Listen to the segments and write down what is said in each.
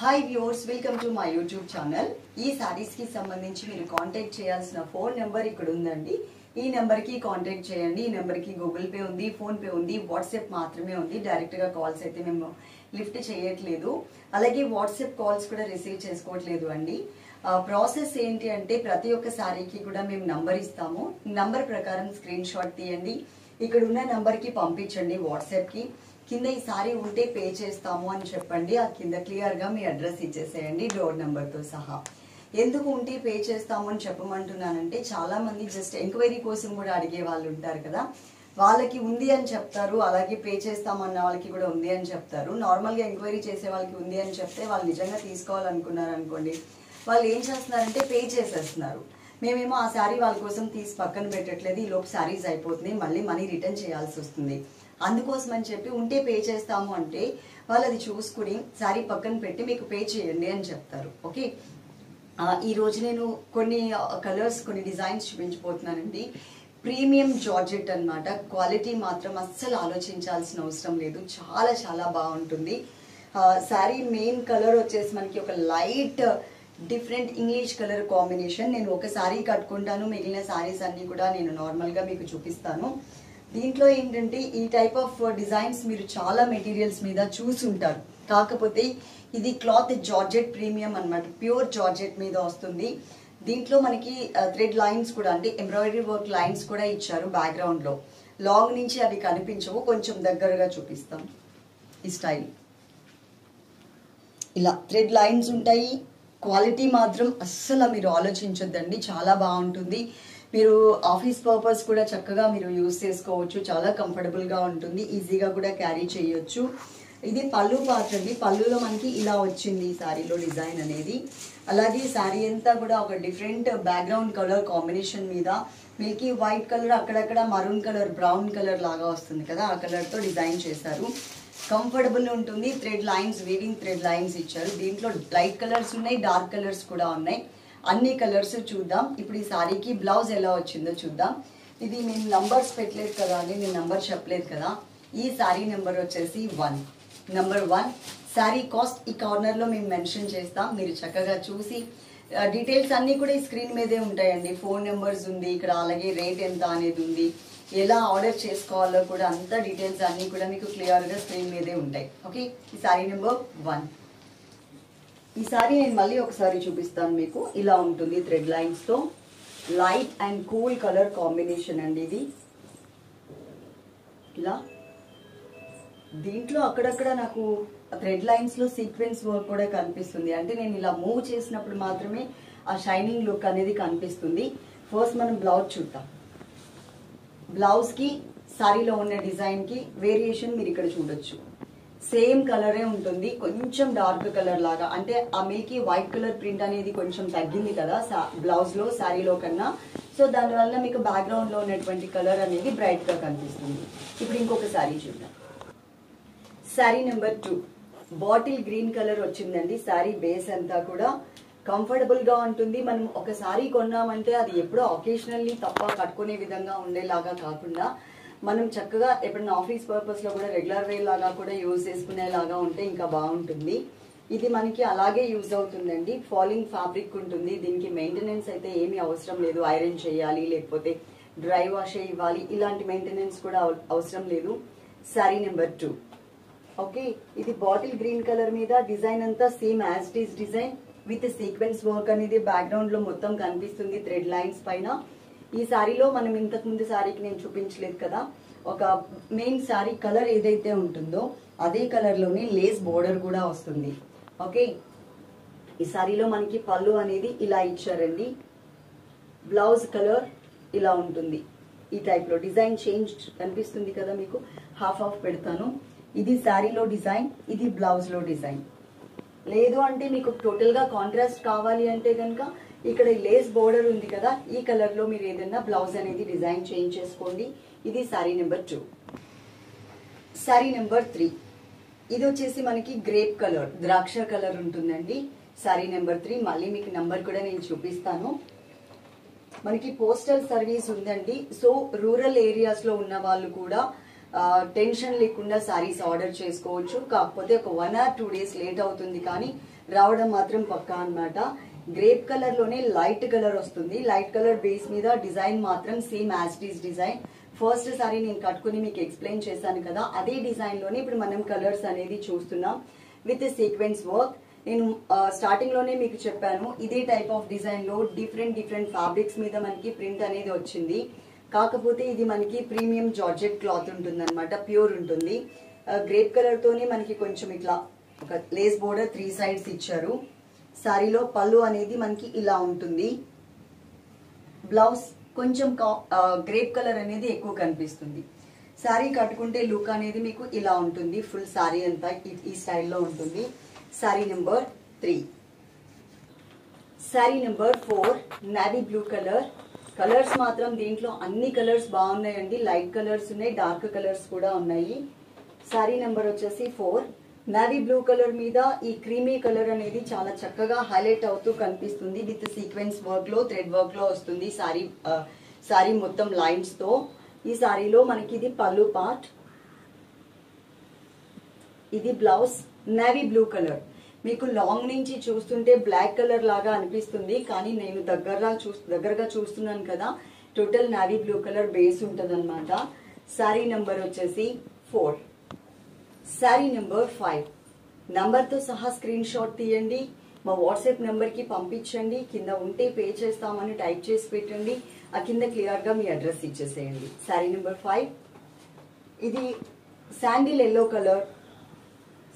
Hi viewers welcome to my YouTube channel ఈ సారీస్కి సంబంధించి మీరు కాంటాక్ట్ చేయాల్సిన ఫోన్ నెంబర్ ఇక్కడ ఉందండి. ఈ నెంబర్కి కాంటాక్ట్ చేయండి. ఈ నెంబర్కి గూగుల్ పే ఉంది ఫోన్ పే ఉంది వాట్సాప్ మాత్రమే ఉంది. డైరెక్ట్గా కాల్స్ అయితే మేము లిఫ్ట్ చేయట్లేదు. అలాగే వాట్సాప్ కాల్స్ కూడా రిసీవ్ చేసుకోవట్లేదు అండి. ప్రాసెస్ ఏంటి అంటే ప్రతి ఒక్క సారీకి కూడా మేము నంబర్ ఇస్తాము. నంబర్ ప్రకారం స్క్రీన్ షాట్ తీయండి. ఇక్కడ ఉన్న నంబర్కి పంపించండి వాట్సాప్కి. కింద ఈ సారీ ఉంటే పే చేస్తాము అని చెప్పండి. ఆ కింద క్లియర్గా మీ అడ్రస్ ఇచ్చేసేయండి డోర్ నెంబర్తో సహా. ఎందుకు ఉంటే పే చేస్తాము అని చెప్పమంటున్నానంటే చాలామంది జస్ట్ ఎంక్వైరీ కోసం కూడా అడిగే వాళ్ళు ఉంటారు కదా. వాళ్ళకి ఉంది అని చెప్తారు అలాగే పే చేస్తామన్న వాళ్ళకి కూడా ఉంది అని చెప్తారు. నార్మల్గా ఎంక్వైరీ చేసే వాళ్ళకి ఉంది అని చెప్తే వాళ్ళు నిజంగా తీసుకోవాలనుకున్నారు అనుకోండి వాళ్ళు ఏం చేస్తున్నారంటే పే చేసేస్తున్నారు. మేమేమో ఆ శారీ వాళ్ళ కోసం తీసి పక్కన పెట్టట్లేదు ఈ లోపు శారీస్ అయిపోతుంది మళ్ళీ మనీ రిటర్న్ చేయాల్సి వస్తుంది. అందుకోసం అని చెప్పి ఉంటే పే చేస్తాము అంటే వాళ్ళు అది చూసుకుని శారీ పక్కన పెట్టి మీకు పే చేయండి అని చెప్తారు. ఓకే? ఈరోజు ఈ రోజు నేను కొన్ని కలర్స్ కొన్ని డిజైన్స్ చూపించబోతున్నానండి. ప్రీమియం జార్జెట్ అన్నమాట. క్వాలిటీ మాత్రం అస్సలు ఆలోచించాల్సిన అవసరం లేదు. చాలా చాలా బాగుంటుంది. శారీ మెయిన్ కలర్ వచ్చేసి మనకి ఒక light different English colour combination. నేను ఒక శారీ కట్టుకుంటాను మిగిలిన శారీస్ అన్నీ కూడా నేను నార్మల్గా మీకు చూపిస్తాను. దీంట్లో ఏంటంటే ఈ టైప్ ఆఫ్ డిజైన్స్ మీరు చాలా మెటీరియల్స్ మీద చూసి ఉంటారు కాకపోతే ఇది క్లాత్ జార్జెట్ ప్రీమియం అన్నమాట. ప్యూర్ జార్జెట్ మీద వస్తుంది. దీంట్లో మనకి uh, థ్రెడ్ లైన్స్ కూడా అంటే ఎంబ్రాయిడరీ వర్క్ లైన్స్ కూడా ఇచ్చారు బ్యాక్గ్రౌండ్లో లాంగ్ నుంచి అవి కనిపించవు. కొంచెం దగ్గరగా చూపిస్తాం ఈ స్టైల్ ఇలా థ్రెడ్ లైన్స్ ఉంటాయి. క్వాలిటీ మాత్రం అస్సలు మీరు ఆలోచించొద్దండి. చాలా బాగుంటుంది. మీరు ఆఫీస్ పర్పస్ కూడా చక్కగా మీరు యూస్ చేసుకోవచ్చు. చాలా కంఫర్టబుల్గా ఉంటుంది. ఈజీగా కూడా క్యారీ చేయొచ్చు. ఇది పళ్ళు పాత్ర అండి. పళ్ళులో మనకి ఇలా వచ్చింది ఈ శారీలో డిజైన్ అనేది. అలాగే శారీ అంతా కూడా ఒక డిఫరెంట్ బ్యాక్గ్రౌండ్ కలర్ కాంబినేషన్ మీద మిల్కీ వైట్ కలర్ అక్కడక్కడ మరూన్ కలర్ బ్రౌన్ కలర్ లాగా వస్తుంది కదా. ఆ కలర్తో డిజైన్ చేశారు. కంఫర్టబుల్ ఉంటుంది. Thread lines weaving thread lines ఇచ్చారు. దీంట్లో లైట్ కలర్స్ ఉన్నాయి డార్క్ కలర్స్ కూడా ఉన్నాయి. అన్ని కలర్స్ చూద్దాం. ఇప్పుడు ఈ సారీకి బ్లౌజ్ ఎలా వచ్చిందో చూద్దాం. ఇది నేను నంబర్స్ పెట్టలేదు కదా అని నేను నంబర్ చెప్పలేదు కదా. ఈ శారీ నెంబర్ వచ్చేసి one. Number one sari cost ఈ కార్నర్లో మేము మెన్షన్ చేస్తాం. మీరు చక్కగా చూసి డీటెయిల్స్ అన్నీ కూడా ఈ స్క్రీన్ మీదే ఉంటాయండి. ఫోన్ నెంబర్స్ ఉంది ఇక్కడ అలాగే రేట్ ఎంత అనేది ఉంది. ఎలా ఆర్డర్ చేసుకోవాలో కూడా అంత డీటెయిల్స్ అన్నీ కూడా మీకు క్లియర్గా స్క్రీన్ మీదే ఉంటాయి. ఓకే ఈ శారీ నెంబర్ వన్ ఈ సారీ నేను మళ్ళీ ఒకసారి చూపిస్తాను మీకు. ఇలా ఉంటుంది thread లైన్స్తో. Light and cool colour combination అండి ఇది. ఇలా. దీంట్లో అక్కడక్కడ నాకు థ్రెడ్ లైన్స్లో సీక్వెన్స్ వర్క్ కూడా కనిపిస్తుంది. అంటే నేను ఇలా మూవ్ చేసినప్పుడు మాత్రమే ఆ షైనింగ్ లుక్ అనేది కనిపిస్తుంది. ఫస్ట్ మనం బ్లౌజ్ చూద్దాం. బ్లౌజ్కి సారీలో ఉన్న డిజైన్కి వేరియేషన్ మీరు ఇక్కడ చూడొచ్చు. సేమ్ కలరే ఉంటుంది. కొంచెం డార్క్ కలర్ లాగా. అంటే ఆ మిల్కీ వైట్ కలర్ ప్రింట్ అనేది కొంచెం తగ్గింది కదా బ్లౌజ్లో శారీలో కన్నా. సో దానివల్ల మీకు బ్యాక్గ్రౌండ్లో ఉన్నటువంటి కలర్ అనేది బ్రైట్గా కనిపిస్తుంది. ఇప్పుడు ఇంకొక శారీ చూద్దాం. Sari number two. Bottle green colour వచ్చిందండి. శారీ బేస్ అంతా కూడా కంఫర్టబుల్గా ఉంటుంది. మనం ఒక శారీ కొన్నామంటే అది ఎప్పుడో అకేషనల్లీ తప్ప కట్టుకునే విధంగా ఉండేలాగా కాకుండా మనం చక్కగా ఎప్పుడైనా ఆఫీస్ పర్పస్లో కూడా రెగ్యులర్ వే లాగా కూడా యూజ్ చేసుకునేలాగా ఉంటే ఇంకా బాగుంటుంది. ఇది మనకి అలాగే యూజ్ అవుతుందండి. ఫాలింగ్ ఫ్యాబ్రిక్ ఉంటుంది. దీనికి మెయింటెనెన్స్ అయితే ఏమీ అవసరం లేదు. ఐరన్ చేయాలి లేకపోతే డ్రై వాష్ ఇవ్వాలి. ఇలాంటి మెయింటెనెన్స్ కూడా అవసరం లేదు. శారీ నెంబర్ టూ ఓకే ఇది బాటిల్ గ్రీన్ కలర్ మీద డిజైన్ అంతా same as it is design with sequence work అనేది బ్యాక్గ్రౌండ్లో మొత్తం కనిపిస్తుంది. థ్రెడ్ లైన్స్ పైన. ఈ శారీలో మనం ఇంతకు ముందు శారీకి నేను చూపించలేదు కదా. ఒక మెయిన్ శారీ కలర్ ఏదైతే ఉంటుందో అదే కలర్లోనే లేస్ బోర్డర్ కూడా వస్తుంది. ఓకే ఈ శారీలో మనకి పళ్ళు అనేది ఇలా ఇచ్చారండి. బ్లౌజ్ కలర్ ఇలా ఉంటుంది. ఈ టైప్లో డిజైన్ చేంజ్ కనిపిస్తుంది కదా మీకు? హాఫ్ హాఫ్ పెడతాను. ఇది శారీలో డిజైన్ ఇది బ్లౌజ్లో డిజైన్. లేదు అంటే మీకు టోటల్గా కాంట్రాస్ట్ కావాలి అంటే కనుక ఇక్కడ లేస్ బోర్డర్ ఉంది కదా ఈ కలర్లో మీరు ఏదైనా బ్లౌజ్ అనేది డిజైన్ చేంజ్ చేసుకోండి. ఇది sari number two sari number three ఇది వచ్చేసి మనకి గ్రేప్ కలర్ ద్రాక్ష కలర్ ఉంటుందండి. శారీ నెంబర్ త్రీ మళ్ళీ మీకు నంబర్ కూడా నేను చూపిస్తాను. మనకి పోస్టల్ సర్వీస్ ఉందండి. సో రూరల్ ఏరియాస్లో ఉన్న వాళ్ళు కూడా టెన్షన్ లేకుండా శారీస్ ఆర్డర్ చేసుకోవచ్చు. కాకపోతే ఒక one or two days late అవుతుంది కానీ రావడం మాత్రం పక్కా అన్నమాట. గ్రేప్ కలర్లోనే లైట్ కలర్ వస్తుంది. లైట్ కలర్ బేస్ మీద డిజైన్ మాత్రం same as design first sari నేను కట్టుకుని మీకు ఎక్స్ప్లెయిన్ చేశాను కదా అదే డిజైన్లోనే ఇప్పుడు మనం కలర్స్ అనేది చూస్తున్నాం. విత్ సీక్వెన్స్ వర్క్ నేను స్టార్టింగ్లోనే మీకు చెప్పాను ఇదే టైప్ ఆఫ్ డిజైన్లో డిఫరెంట్ డిఫరెంట్ ఫ్యాబ్రిక్స్ మీద మనకి ప్రింట్ అనేది వచ్చింది. కాకపోతే ఇది మనకి ప్రీమియం జార్జెట్ క్లాత్ ఉంటుంది అనమాట ప్యూర్ ఉంటుంది గ్రేప్ కలర్ తోనే మనకి కొంచెం ఇట్లా ఒక లేస్ బోర్డర్ త్రీ సైడ్స్ ఇచ్చారు. శారీలో పళ్ళు అనేది మనకి ఇలా ఉంటుంది. బ్లౌజ్ కొంచెం గ్రేప్ కలర్ అనేది ఎక్కువ కనిపిస్తుంది. శారీ కట్టుకుంటే లుక్ అనేది మీకు ఇలా ఉంటుంది. ఫుల్ శారీ అంతా ఈ- ఈ స్టైల్లో ఉంటుంది. Sari number three. Sari number four navy blue colour. Colours మాత్రం దీంట్లో అన్ని కలర్స్ బాగున్నాయండి. లైట్ కలర్స్ ఉన్నాయి డార్క్ కలర్స్ కూడా ఉన్నాయి. శారీ నెంబర్ వచ్చేసి ఫోర్. నావీ బ్లూ కలర్ మీద ఈ క్రీమీ కలర్ అనేది చాలా చక్కగా హైలైట్ అవుతూ కనిపిస్తుంది. విత్ సీక్వెన్స్ వర్క్లో థ్రెడ్ వర్క్లో వస్తుంది సారీ సారీ మొత్తం లైన్స్తో. ఈ సారీలో మనకి ఇది పళ్ళు పార్ట్ ఇది బ్లౌజ్ నేవీ బ్లూ కలర్ మీకు లాంగ్ నుంచి చూస్తుంటే బ్లాక్ కలర్ లాగా అనిపిస్తుంది. కానీ నేను దగ్గరగా చూ దగ్గరగా చూస్తున్నాను కదా total navy blue colour base ఉంటుంది అనమాట శారీ నెంబర్ వచ్చేసి ఫోర్ శారీ నెంబర్ ఫైవ్. నంబర్తో సహా స్క్రీన్ షాట్ తీయండి. మా వాట్సాప్ నెంబర్కి పంపించండి. కింద ఉంటే పే చేస్తామని టైప్ చేసి పెట్టండి. ఆ కింద క్లియర్గా మీ అడ్రస్ ఇచ్చేసేయండి. Sari number five. ఇది sandal yellow colour.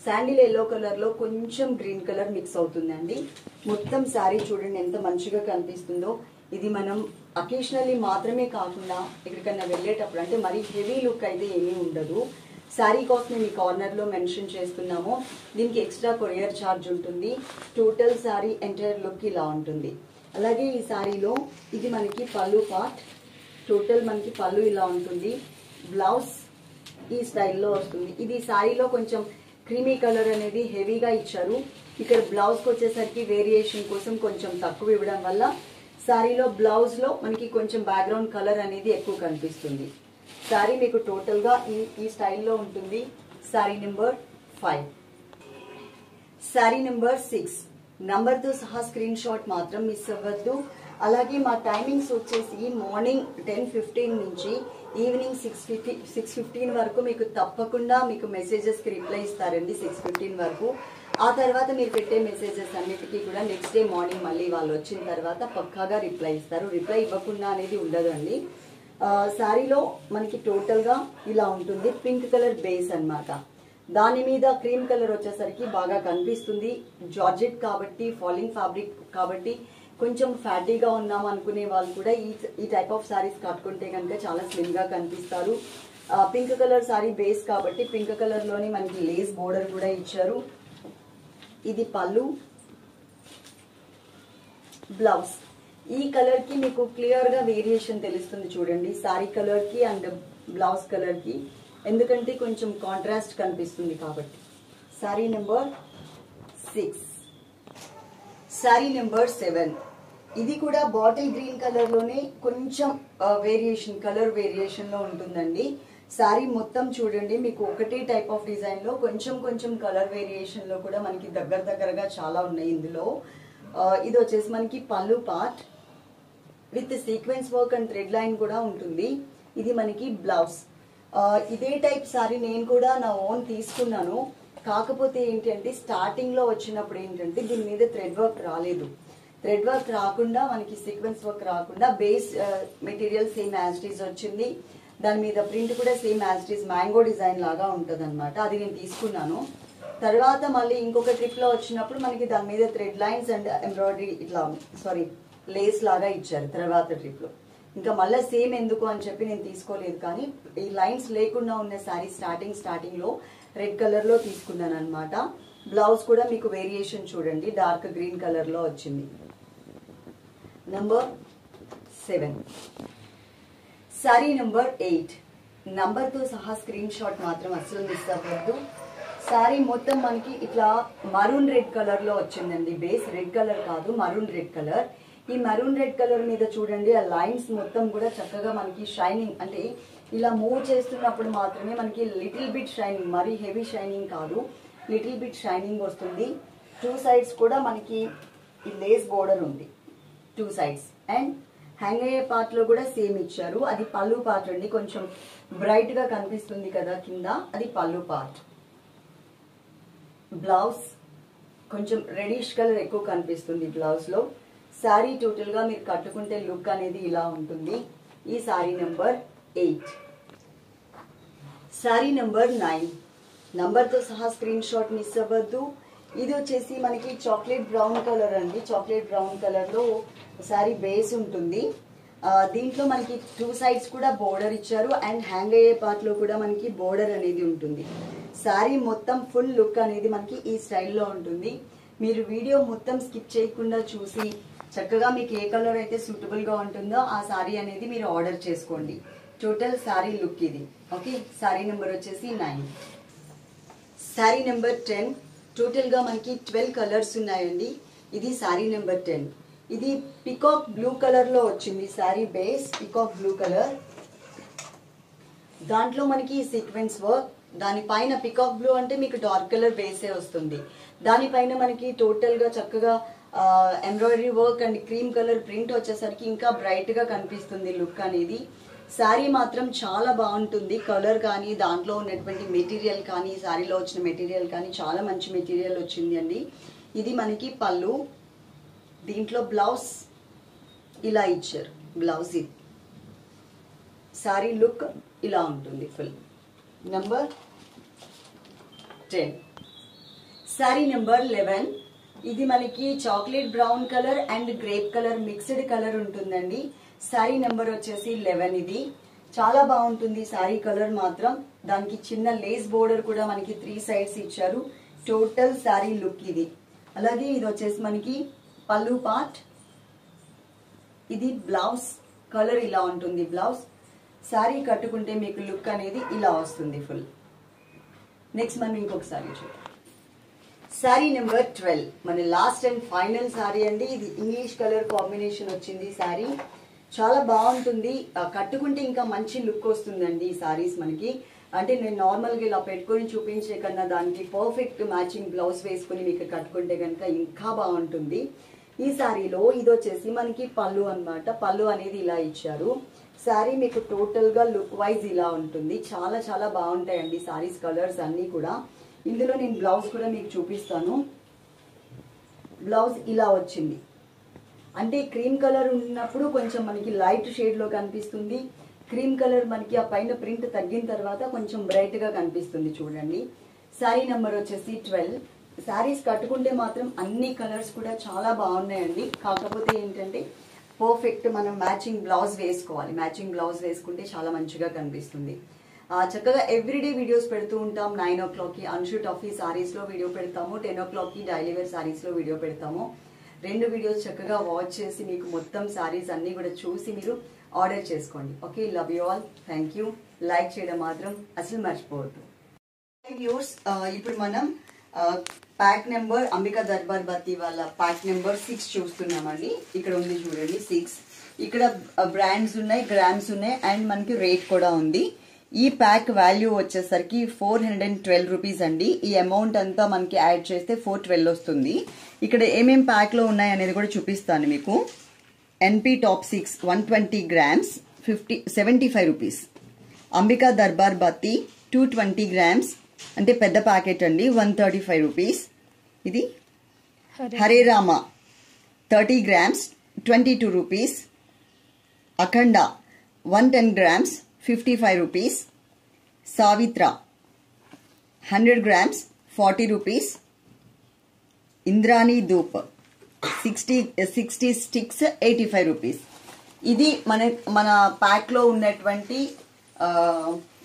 Sandal yellow కలర్లో కొంచెం గ్రీన్ కలర్ మిక్స్ అవుతుందండి. మొత్తం శారీ చూడండి ఎంత మంచిగా కనిపిస్తుందో. ఇది మనం అకేషనల్లీ మాత్రమే కాకుండా ఎక్కడికైనా వెళ్ళేటప్పుడు అంటే మరీ హెవీ లుక్ అయితే ఏమీ ఉండదు. శారీ కాస్ట్ మేము ఈ కార్నర్లో మెన్షన్ చేస్తున్నాము. దీనికి ఎక్స్ట్రా కొరియర్ ఛార్జ్ ఉంటుంది. టోటల్ శారీ ఎంటైర్ లుక్ ఇలా ఉంటుంది. అలాగే ఈ శారీలో ఇది మనకి పళ్ళు పార్ట్ టోటల్ మనకి పళ్ళు ఇలా ఉంటుంది. బ్లౌజ్ ఈ స్టైల్లో వస్తుంది. ఇది శారీలో కొంచెం క్రీమీ కలర్ అనేది హెవీగా ఇచ్చారు. ఇక్కడ బ్లౌజ్కి వచ్చేసరికి వేరియేషన్ కోసం కొంచెం తక్కువ ఇవ్వడం వల్ల శారీలో బ్లౌజ్లో మనకి కొంచెం బ్యాక్గ్రౌండ్ కలర్ అనేది ఎక్కువ కనిపిస్తుంది. శారీ మీకు టోటల్గా ఈ ఈ స్టైల్లో ఉంటుంది. Sari number five. Sari number six. నంబర్తో సహా స్క్రీన్ షాట్ మాత్రం మిస్ అవ్వద్దు. అలాగే మా టైమింగ్స్ వచ్చేసి మార్నింగ్ టెన్ ఫిఫ్టీన్ నుంచి evening six fifty six fifteen వరకు మీకు తప్పకుండా మీకు మెసేజెస్కి రిప్లై ఇస్తారండి సిక్స్ ఫిఫ్టీన్ వరకు. ఆ తర్వాత మీరు పెట్టే మెసేజెస్ అన్నిటికీ కూడా నెక్స్ట్ డే మార్నింగ్ మళ్ళీ వాళ్ళు వచ్చిన తర్వాత పక్కాగా రిప్లై ఇస్తారు. రిప్లై ఇవ్వకుండా అనేది ఉండదండి. శారీలో మనకి టోటల్గా ఇలా ఉంటుంది. పింక్ కలర్ బేస్ అన్నమాట. దాని మీద క్రీమ్ కలర్ వచ్చేసరికి బాగా కనిపిస్తుంది. జార్జెట్ కాబట్టి ఫాలింగ్ ఫ్యాబ్రిక్ కాబట్టి కొంచెం ఫ్యాటీగా ఉన్నాం అనుకునే వాళ్ళు కూడా ఈ ఈ టైప్ ఆఫ్ శారీస్ కట్టుకుంటే కనుక చాలా స్లిమ్గా కనిపిస్తారు. పింక్ కలర్ శారీ బేస్ కాబట్టి పింక్ కలర్లోని మనకి లేస్ బోర్డర్ కూడా ఇచ్చారు. ఇది పళ్ళు బ్లౌజ్. ఈ కలర్కి మీకు క్లియర్గా వేరియేషన్ తెలుస్తుంది చూడండి. సారీ కలర్కి అండ్ బ్లౌజ్ కలర్కి. ఎందుకంటే కొంచెం కాంట్రాస్ట్ కనిపిస్తుంది కాబట్టి. Sari number six sari number seven ఇది కూడా బాటిల్ గ్రీన్ కలర్లోనే కొంచెం వేరియేషన్ కలర్ వేరియేషన్లో ఉంటుందండి. సారీ మొత్తం చూడండి. మీకు ఒకటే టైప్ ఆఫ్ డిజైన్లో కొంచెం కొంచెం కలర్ వేరియేషన్లో కూడా మనకి దగ్గర దగ్గరగా చాలా ఉన్నాయి ఇందులో. ఇది వచ్చేసి మనకి పళ్ళు part with sequence work and thread line కూడా ఉంటుంది. ఇది మనకి బ్లౌజ్. ఇదే టైప్ సారీ నేను కూడా నా ఓన్ తీసుకున్నాను. కాకపోతే ఏంటంటే స్టార్టింగ్లో వచ్చినప్పుడు ఏంటంటే దీని మీద థ్రెడ్ వర్క్ రాలేదు. థ్రెడ్ వర్క్ రాకుండా మనకి సీక్వెన్స్ వర్క్ రాకుండా base material same as it is వచ్చింది. దాని మీద ప్రింట్ కూడా సేమ్ యాజ్టీస్ మ్యాంగో డిజైన్ లాగా ఉంటుంది అది నేను తీసుకున్నాను. తర్వాత మళ్ళీ ఇంకొక ట్రిప్లో వచ్చినప్పుడు మనకి దాని మీద థ్రెడ్ లైన్స్ అండ్ ఎంబ్రాయిడరీ ఇట్లా సారీ లేస్ లాగా ఇచ్చారు తర్వాత ట్రిప్లో ఇంకా మళ్ళీ సేమ్ ఎందుకు అని చెప్పి నేను తీసుకోలేదు కానీ ఈ లైన్స్ లేకుండా ఉన్న శారీ స్టార్టింగ్ స్టార్టింగ్లో రెడ్ కలర్లో తీసుకున్నాను అనమాట బ్లౌజ్ కూడా మీకు వేరియేషన్ చూడండి డార్క్ గ్రీన్ కలర్లో వచ్చింది. Number seven sari number eight నంబర్తో సహా స్క్రీన్ షాట్ మాత్రం అస్సలు మిస్ అవ్వద్దు. శారీ మొత్తం మనకి ఇట్లా మరూన్ రెడ్ కలర్లో వచ్చిందండి బేస్ రెడ్ కలర్ కాదు మరూన్ రెడ్ కలర్ ఈ మరూన్ రెడ్ కలర్ మీద చూడండి ఆ లైన్స్ మొత్తం కూడా చక్కగా మనకి షైనింగ్ అంటే ఇలా మూవ్ చేస్తున్నప్పుడు మాత్రమే మనకి లిటిల్ బిట్ షైనింగ్ మరీ హెవీ షైనింగ్ కాదు లిటిల్ బిట్ షైనింగ్ వస్తుంది. టూ సైడ్స్ కూడా మనకి ఈ లేస్ బోర్డర్ ఉంది. టూ సైడ్స్ అండ్ హ్యాంగ్ అయ్యే పార్ట్లో కూడా సేమ్ ఇచ్చారు. అది పళ్ళు పార్ట్ అండి. కొంచెం బ్రైట్గా కనిపిస్తుంది కదా కింద అది పళ్ళు పార్ట్ బ్లౌజ్ కొంచెం రెడిష్ కలర్ ఎక్కువ కనిపిస్తుంది బ్లౌజ్లో. శారీ టోటల్గా మీరు కట్టుకుంటే లుక్ అనేది ఇలా ఉంటుంది. ఈ sari number eight sari number nine నంబర్తో సహా స్క్రీన్ షాట్ మిస్ అవ్వద్దు. ఇది వచ్చేసి మనకి చాక్లెట్ బ్రౌన్ కలర్ అండి. చాక్లెట్ బ్రౌన్ కలర్లో శారీ బేస్ ఉంటుంది. దీంట్లో మనకి టూ సైడ్స్ కూడా బోర్డర్ ఇచ్చారు. అండ్ హ్యాంగ్ అయ్యే పార్ట్లో కూడా మనకి బోర్డర్ అనేది ఉంటుంది. శారీ మొత్తం ఫుల్ లుక్ అనేది మనకి ఈ స్టైల్లో ఉంటుంది. మీరు వీడియో మొత్తం స్కిప్ చేయకుండా చూసి చక్కగా మీకు ఏ కలర్ అయితే సూటబుల్గా ఉంటుందో ఆ శారీ అనేది మీరు ఆర్డర్ చేసుకోండి. టోటల్ శారీ లుక్ ఇది. ఓకే శారీ నెంబర్ వచ్చేసి నైన్ శారీ నెంబర్ టెన్ టోటల్గా మనకి ట్వెల్వ్ కలర్స్ ఉన్నాయండి. ఇది శారీ నెంబర్ టెన్ ఇది పికాక్ బ్లూ కలర్లో వచ్చింది sari base peacock blue colour దాంట్లో మనకి సీక్వెన్స్ వర్క్ దానిపైన పికాక్ బ్లూ అంటే మీకు డార్క్ కలర్ బేసే వస్తుంది. దానిపైన మనకి టోటల్గా చక్కగా embroidery work and cream colour print వచ్చేసరికి ఇంకా బ్రైట్గా కనిపిస్తుంది లుక్ అనేది. శారీ మాత్రం చాలా బాగుంటుంది. కలర్ కానీ దాంట్లో ఉన్నటువంటి మెటీరియల్ కానీ శారీలో వచ్చిన మెటీరియల్ కానీ చాలా మంచి మెటీరియల్ వచ్చింది అండి. ఇది మనకి పళ్ళు. దీంట్లో బ్లౌజ్ ఇలా ఇచ్చారు. బ్లౌజ్ ఇది. శారీ లుక్ ఇలా ఉంటుంది full number ten sari number eleven ఇది మనకి chocolate brown colour and grape colour mixed colour ఉంటుందండి. శారీ నెంబర్ వచ్చేసి లెవెన్ ఇది. చాలా బాగుంటుంది శారీ కలర్ మాత్రం. దానికి చిన్న లేస్ బోర్డర్ కూడా మనకి త్రీ సైడ్స్ ఇచ్చారు. టోటల్ శారీ లుక్ ఇది. అలాగే ఇది వచ్చేసి మనకి పళ్ళు పార్ట్. ఇది బ్లౌజ్ కలర్ ఇలా ఉంటుంది బ్లౌజ్. శారీ కట్టుకుంటే మీకు లుక్ అనేది ఇలా వస్తుంది ఫుల్. నెక్స్ట్ మనం ఇంకొకసారి చూద్దాం. Sari number twelve. మన లాస్ట్ అండ్ ఫైనల్ శారీ అండి. ఇది ఇంగ్లీష్ కలర్ కాంబినేషన్ వచ్చింది శారీ చాలా బాగుంటుంది. కట్టుకుంటే ఇంకా మంచి లుక్ వస్తుందండి ఈ శారీస్ మనకి. అంటే నేను నార్మల్గా ఇలా పెట్టుకొని చూపించే కన్నా దానికి పర్ఫెక్ట్ మ్యాచింగ్ బ్లౌజ్ వేసుకుని మీకు కట్టుకుంటే కనుక ఇంకా బాగుంటుంది. ఈ శారీలో ఇది వచ్చేసి మనకి పళ్ళు అన్నమాట. పళ్ళు అనేది ఇలా ఇచ్చారు. శారీ మీకు టోటల్గా లుక్ వైజ్ ఇలా ఉంటుంది. చాలా చాలా బాగుంటాయండి శారీస్ కలర్స్ అన్నీ కూడా. ఇందులో నేను బ్లౌజ్ కూడా మీకు చూపిస్తాను. బ్లౌజ్ ఇలా వచ్చింది. అంటే క్రీమ్ కలర్ ఉన్నప్పుడు కొంచెం మనకి లైట్ షేడ్లో కనిపిస్తుంది. క్రీమ్ కలర్ మనకి ఆ పైన ప్రింట్ తగ్గిన తర్వాత కొంచెం బ్రైట్గా కనిపిస్తుంది చూడండి. శారీ నెంబర్ వచ్చేసి ట్వెల్వ్ శారీస్ కట్టుకుంటే మాత్రం అన్ని కలర్స్ కూడా చాలా బాగున్నాయండి. కాకపోతే ఏంటంటే పర్ఫెక్ట్ మనం మ్యాచింగ్ బ్లౌజ్ వేసుకోవాలి. మ్యాచింగ్ బ్లౌజ్ వేసుకుంటే చాలా మంచిగా కనిపిస్తుంది. చక్కగా ఎవ్రీడే వీడియోస్ పెడుతూ ఉంటాం. నైన్ ఓ క్లాక్కి అన్షు టఫీ సారీస్లో వీడియో పెడతాము. టెన్ ఓ క్లాక్కి డైలీ వేర్ సారీస్లో వీడియో పెడతాము. రెండు వీడియోస్ చక్కగా వాచ్ చేసి మీకు మొత్తం సారీస్ అన్నీ కూడా చూసి మీరు ఆర్డర్ చేసుకోండి. Okay love you all thank you like చేయడం మాత్రం అసలు మర్చిపోవద్దు. వ్యూర్స్ ఇప్పుడు మనం ప్యాక్ నెంబర్ అంబికా దర్బార్ బత్తి వాళ్ళ ప్యాక్ నెంబర్ సిక్స్ చూస్తున్నామండి. ఇక్కడ ఉంది చూడండి సిక్స్ ఇక్కడ బ్రాండ్స్ ఉన్నాయి గ్రామ్స్ ఉన్నాయి అండ్ మనకి రేట్ కూడా ఉంది. ఈ ప్యాక్ వాల్యూ వచ్చేసరికి four hundred and twelve rupees అండి. ఈ అమౌంట్ అంతా మనకి యాడ్ చేస్తే ఫోర్ ట్వెల్వ్ వస్తుంది. ఇక్కడ ఏమేం ప్యాక్లో ఉన్నాయి అనేది కూడా చూపిస్తాను మీకు. NP top six one twenty grams fifty seventy five rupees Ambika Darbar Batti two twenty grams అంటే పెద్ద ప్యాకెట్ అండి వన్ థర్టీ ఫైవ్ రూపీస్ ఇది Hare Rama. Thirty grams twenty two rupees Akhanda one ten grams fifty five rupees. Savitra hundred grams forty rupees. Indrani Dhoop sixty sixty sticks eighty five rupees. ఇది మన మన ప్యాక్లో ఉన్నటువంటి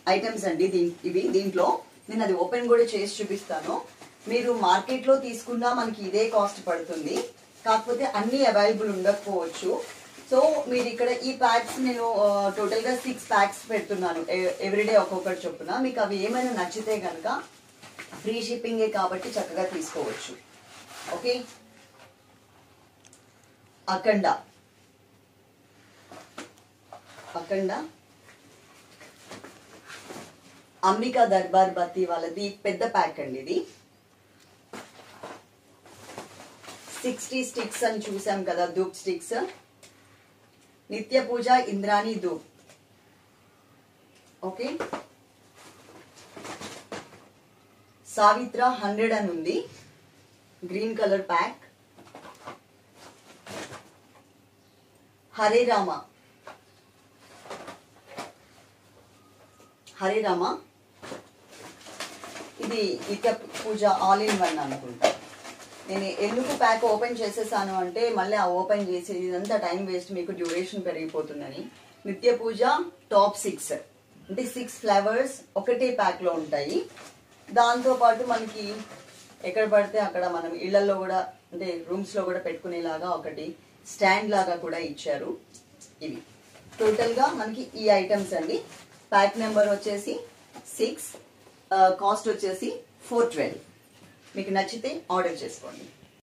items అండి దీ- ఇవి దీంట్లో. నేను అది ఓపెన్ కూడా చేసి చూపిస్తాను. మీరు మార్కెట్లో తీసుకున్నా మనకి ఇదే కాస్ట్ పడుతుంది. కాకపోతే అన్నీ అవైలబుల్ ఉండకపోవచ్చు. సో మీరు ఇక్కడ ఈ ప్యాక్స్ నేను టోటల్గా సిక్స్ ప్యాక్స్ పెడుతున్నాను. ఎవ్రీడే ఒక్కొక్కటి చొప్పున. మీకు అవి ఏమైనా నచ్చితే కనుక ఫ్రీ షిప్పింగే కాబట్టి చక్కగా తీసుకోవచ్చు. ఓకే అఖండ. అఖండ. అంబికా దర్బార్ బత్తి వాళ్ళది పెద్ద ప్యాక్ అండి ఇది. సిక్స్టీ స్టిక్స్ అని చూసాం కదా dhoop sticks Nitya Puja Indrani dhoop okay Savitra hundred అని ఉంది green colour pack Hare Rama Hare Rama ఇది నిత్య పూజ ఆల్ ఇన్ వన్ అనుకుంటా. నేను ఎందుకు ప్యాక్ ఓపెన్ చేసేసాను అంటే మళ్ళీ ఆ ఓపెన్ చేసి ఇదంతా టైం వేస్ట్ మీకు డ్యూరేషన్ పెరిగిపోతుందని. నిత్య పూజ టాప్ సిక్స్ అంటే సిక్స్ ఫ్లేవర్స్ ఒకటే ప్యాక్లో ఉంటాయి. దాంతో పాటు మనకి ఎక్కడ పడితే అక్కడ మనం ఇళ్ళలో కూడా అంటే రూమ్స్లో కూడా పెట్టుకునేలాగా ఒకటి స్టాండ్ లాగా కూడా ఇచ్చారు ఇవి. టోటల్గా మనకి ఈ ఐటమ్స్ అండి. ప్యాక్ నెంబర్ వచ్చేసి సిక్స్ కాస్ట్ uh, వచ్చేసి ఫోర్ ట్వెల్వ్ మీకు నచ్చితే ఆర్డర్ చేసుకోండి.